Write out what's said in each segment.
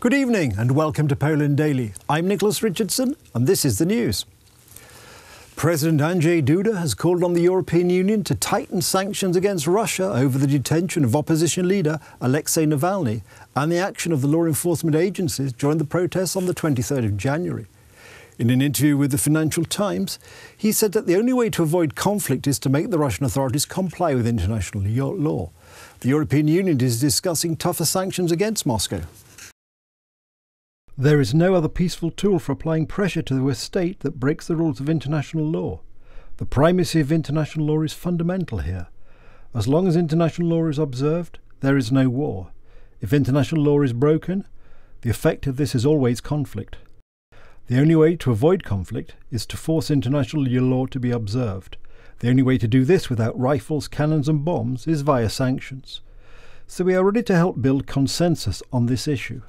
Good evening and welcome to Poland Daily. I'm Nicholas Richardson and this is the news. President Andrzej Duda has called on the European Union to tighten sanctions against Russia over the detention of opposition leader Alexei Navalny and the action of the law enforcement agencies during the protests on the 23rd of January. In an interview with the Financial Times, he said that the only way to avoid conflict is to make the Russian authorities comply with international law. The European Union is discussing tougher sanctions against Moscow. There is no other peaceful tool for applying pressure to a state that breaks the rules of international law. The primacy of international law is fundamental here. As long as international law is observed, there is no war. If international law is broken, the effect of this is always conflict. The only way to avoid conflict is to force international law to be observed. The only way to do this without rifles, cannons, and bombs is via sanctions. So we are ready to help build consensus on this issue.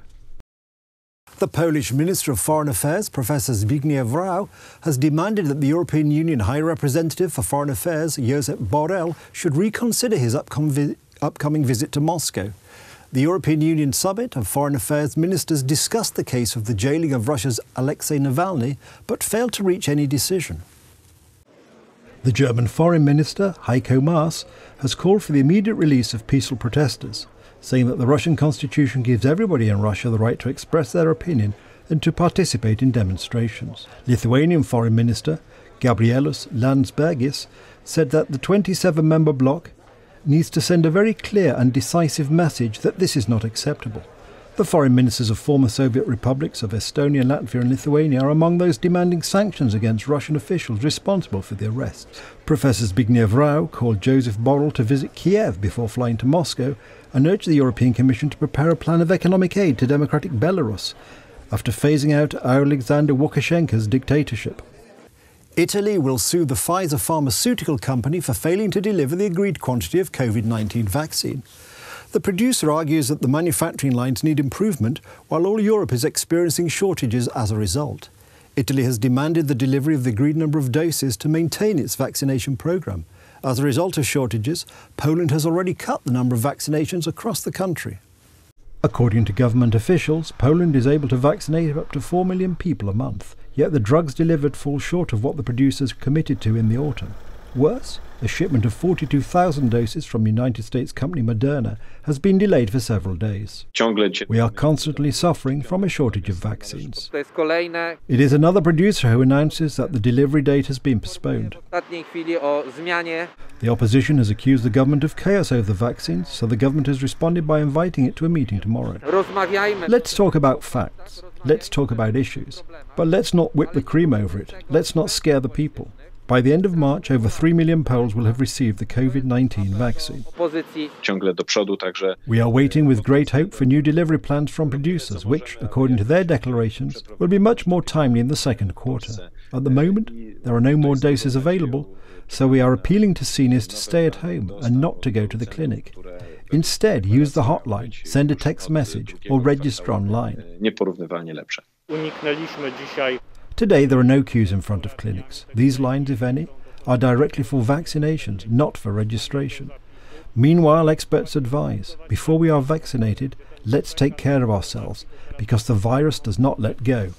The Polish Minister of Foreign Affairs, Professor Zbigniew Rau, has demanded that the European Union High Representative for Foreign Affairs, Josep Borrell, should reconsider his upcoming visit to Moscow. The European Union Summit of Foreign Affairs ministers discussed the case of the jailing of Russia's Alexei Navalny, but failed to reach any decision. The German Foreign Minister, Heiko Maas, has called for the immediate release of peaceful protesters saying that the Russian constitution gives everybody in Russia the right to express their opinion and to participate in demonstrations. Lithuanian Foreign Minister Gabrielius Landsbergis said that the 27 member bloc needs to send a very clear and decisive message that this is not acceptable. The foreign ministers of former Soviet republics of Estonia, Latvia, and Lithuania are among those demanding sanctions against Russian officials responsible for the arrests. Professor Zbigniew Rau called Joseph Borrell to visit Kiev before flying to Moscow and urged the European Commission to prepare a plan of economic aid to democratic Belarus after phasing out Alexander Lukashenko's dictatorship. Italy will sue the Pfizer pharmaceutical company for failing to deliver the agreed quantity of COVID 19 vaccine. The producer argues that the manufacturing lines need improvement, while all Europe is experiencing shortages as a result. Italy has demanded the delivery of the agreed number of doses to maintain its vaccination programme. As a result of shortages, Poland has already cut the number of vaccinations across the country. According to government officials, Poland is able to vaccinate up to 4 million people a month, yet the drugs delivered fall short of what the producers committed to in the autumn. Worse, a shipment of 42,000 doses from United States company Moderna has been delayed for several days. We are constantly suffering from a shortage of vaccines. It is another producer who announces that the delivery date has been postponed. The opposition has accused the government of chaos over the vaccines, so the government has responded by inviting it to a meeting tomorrow. Let's talk about facts. Let's talk about issues. But let's not whip the cream over it. Let's not scare the people. By the end of March, over 3 million Poles will have received the COVID 19 vaccine. We are waiting with great hope for new delivery plans from producers, which, according to their declarations, will be much more timely in the second quarter. At the moment, there are no more doses available, so we are appealing to seniors to stay at home and not to go to the clinic. Instead, use the hotline, send a text message, or register online. Today, there are no queues in front of clinics. These lines, if any, are directly for vaccinations, not for registration. Meanwhile, experts advise before we are vaccinated, let's take care of ourselves because the virus does not let go.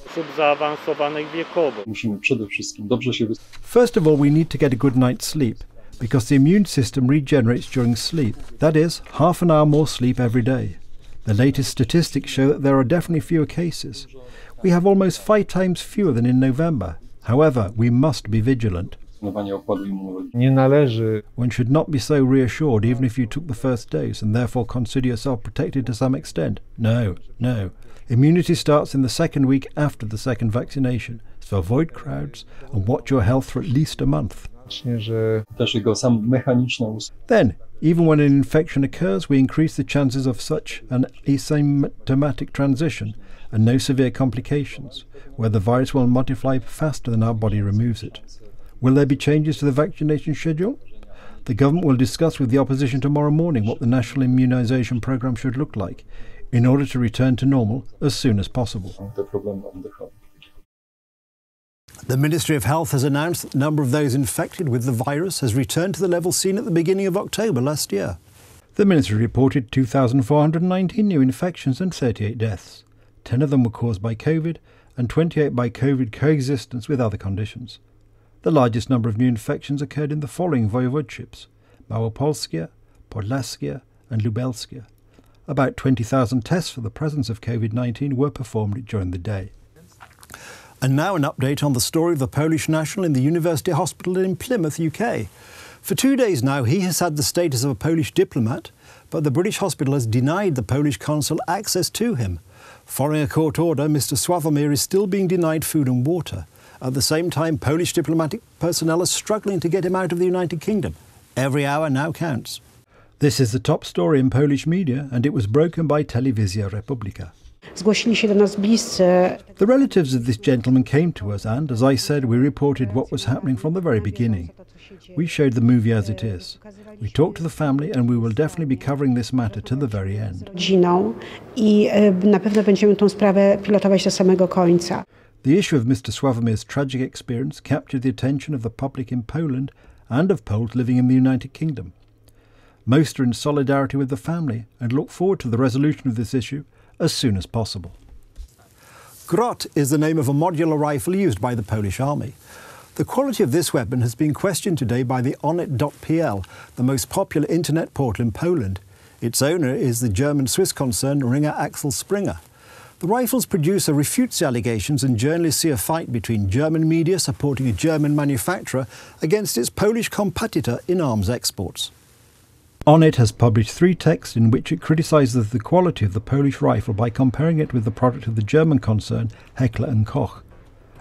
First of all, we need to get a good night's sleep because the immune system regenerates during sleep. That is, half an hour more sleep every day. The latest statistics show that there are definitely fewer cases. We have almost five times fewer than in November. However, we must be vigilant. One should not be so reassured even if you took the first dose and therefore consider yourself protected to some extent. No, no. Immunity starts in the second week after the second vaccination, so avoid crowds and watch your health for at least a month. Then, even when an infection occurs, we increase the chances of such an asymptomatic transition and no severe complications, where the virus will multiply faster than our body removes it. Will there be changes to the vaccination schedule? The government will discuss with the opposition tomorrow morning what the national immunisation programme should look like in order to return to normal as soon as possible. The Ministry of Health has announced that the number of those infected with the virus has returned to the level seen at the beginning of October last year. The ministry reported 2,419 new infections and 38 deaths. 10 of them were caused by COVID, and 28 by COVID coexistence with other conditions. The largest number of new infections occurred in the following voivodeships Małopolskia, Podlaskia, and Lubelskia. About 20,000 tests for the presence of COVID 19 were performed during the day. And now an update on the story of the Polish national in the University Hospital in Plymouth, UK. For two days now, he has had the status of a Polish diplomat, but the British hospital has denied the Polish consul access to him. Following a court order, Mr. Sławomir is still being denied food and water. At the same time, Polish diplomatic personnel are struggling to get him out of the United Kingdom. Every hour now counts. This is the top story in Polish media, and it was broken by Telewizja Republika. The relatives of this gentleman came to us, and, as I said, we reported what was happening from the very beginning. We showed the movie as it is. We talked to the family, and we will definitely be covering this matter to the very end. The issue of Mr. Sławomir's tragic experience captured the attention of the public in Poland and of Poles living in the United Kingdom. Most are in solidarity with the family and look forward to the resolution of this issue as soon as possible. Grot is the name of a modular rifle used by the Polish army. The quality of this weapon has been questioned today by the Onet.pl, the most popular internet portal in Poland. Its owner is the German Swiss concern Ringier Axel Springer. The rifle's producer refutes the allegations and journalists see a fight between German media supporting a German manufacturer against its Polish competitor in arms exports. Onet has published three texts in which it criticises the quality of the Polish rifle by comparing it with the product of the German concern Heckler & Koch.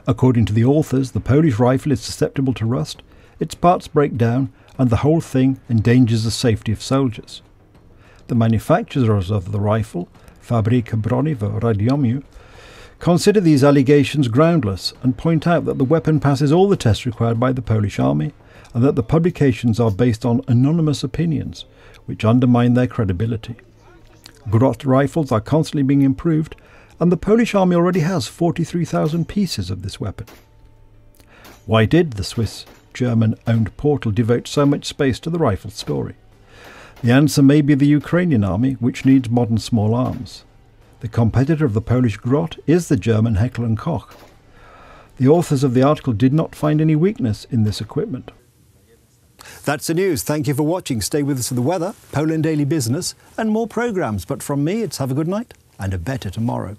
According to the authors, the Polish rifle is susceptible to rust, its parts break down, and the whole thing endangers the safety of soldiers. The manufacturers of the rifle Fabryka Broni w Radomiu, consider these allegations groundless and point out that the weapon passes all the tests required by the Polish army and that the publications are based on anonymous opinions, which undermine their credibility. Grot rifles are constantly being improved, and the Polish army already has 43,000 pieces of this weapon. Why did the Swiss German owned portal devote so much space to the rifle story? The answer may be the Ukrainian army, which needs modern small arms. The competitor of the Polish Grot is the German Heckler & Koch. The authors of the article did not find any weakness in this equipment. That's the news. Thank you for watching. Stay with us for the weather, Poland Daily Business, and more programmes. But from me, it's have a good night and a better tomorrow.